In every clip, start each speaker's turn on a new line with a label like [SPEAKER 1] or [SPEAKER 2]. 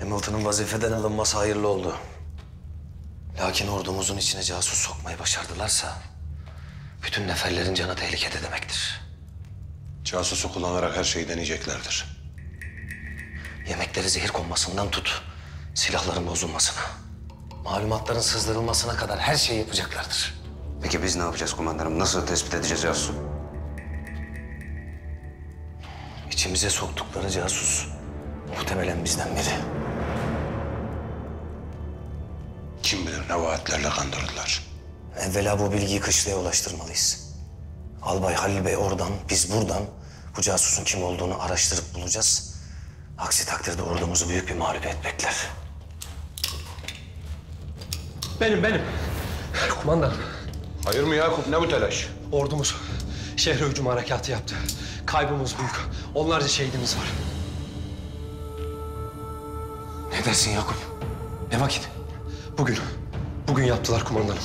[SPEAKER 1] Hamilton'ın vazifeden alınması hayırlı oldu. Lakin ordumuzun içine casus sokmayı başardılarsa... ...bütün neferlerin canı tehlikede demektir.
[SPEAKER 2] Casusu kullanarak her şeyi deneyeceklerdir.
[SPEAKER 1] Yemekleri zehir konmasından tut, silahların bozulmasına... ...malumatların sızdırılmasına kadar her şeyi yapacaklardır.
[SPEAKER 3] Peki biz ne yapacağız kumandanım? Nasıl tespit edeceğiz casusu?
[SPEAKER 1] İçimize soktukları casus muhtemelen bizden biri.
[SPEAKER 2] Kim bilir ne vaatlerle kandırdılar.
[SPEAKER 1] Evvela bu bilgiyi kışlaya ulaştırmalıyız. Albay Halil Bey oradan, biz buradan bu casusun kim olduğunu araştırıp bulacağız. Aksi takdirde ordumuzu büyük bir mağlubiyet bekler.
[SPEAKER 4] Benim benim. Kumandanım.
[SPEAKER 2] Hayır mı Yakup? Ne bu telaş?
[SPEAKER 4] Ordumuz şehre hücum harekatı yaptı. Kaybımız büyük. Onlarca şehidimiz var.
[SPEAKER 1] Ne dersin Yakup? Ne vakit?
[SPEAKER 4] Bugün, bugün yaptılar kumandanım.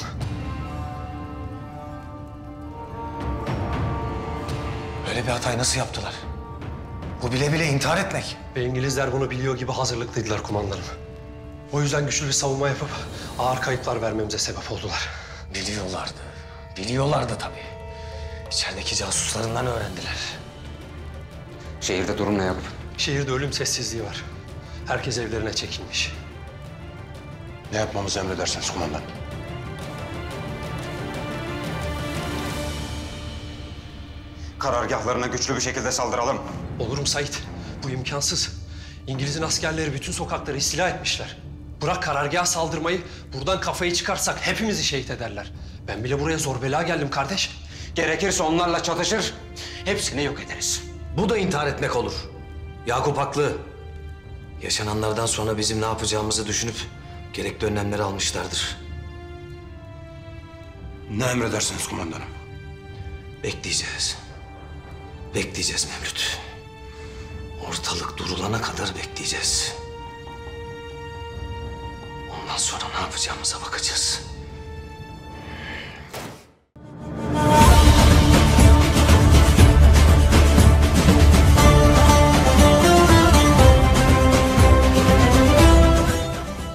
[SPEAKER 1] Böyle bir hatayı nasıl yaptılar? Bu bile bile intihar etmek.
[SPEAKER 4] Ve İngilizler bunu biliyor gibi hazırlıklıydılar kumandanım. O yüzden güçlü bir savunma yapıp ağır kayıplar vermemize sebep oldular.
[SPEAKER 1] Biliyorlardı. Biliyorlardı tabii. İçerideki casuslarından öğrendiler.
[SPEAKER 3] Şehirde durum ne Yakup?
[SPEAKER 4] Şehirde ölüm sessizliği var. Herkes evlerine çekilmiş.
[SPEAKER 2] Ne yapmamızı emredersiniz kumandan?
[SPEAKER 3] Karargahlarına güçlü bir şekilde saldıralım.
[SPEAKER 4] Olurum Sait. Bu imkansız. İngiliz'in askerleri bütün sokakları istila etmişler. Bırak karargaha saldırmayı, buradan kafayı çıkarsak hepimizi şehit ederler. Ben bile buraya zor bela geldim kardeş.
[SPEAKER 3] Gerekirse onlarla çatışır, hepsini yok ederiz.
[SPEAKER 1] Bu da intihar etmek olur. Yakup haklı. Yaşananlardan sonra bizim ne yapacağımızı düşünüp gerekli önlemleri almışlardır.
[SPEAKER 2] Ne emredersiniz kumandanım?
[SPEAKER 1] Bekleyeceğiz. Bekleyeceğiz Mevlüt. Ortalık durulana kadar bekleyeceğiz. Ondan sonra ne yapacağımıza bakacağız.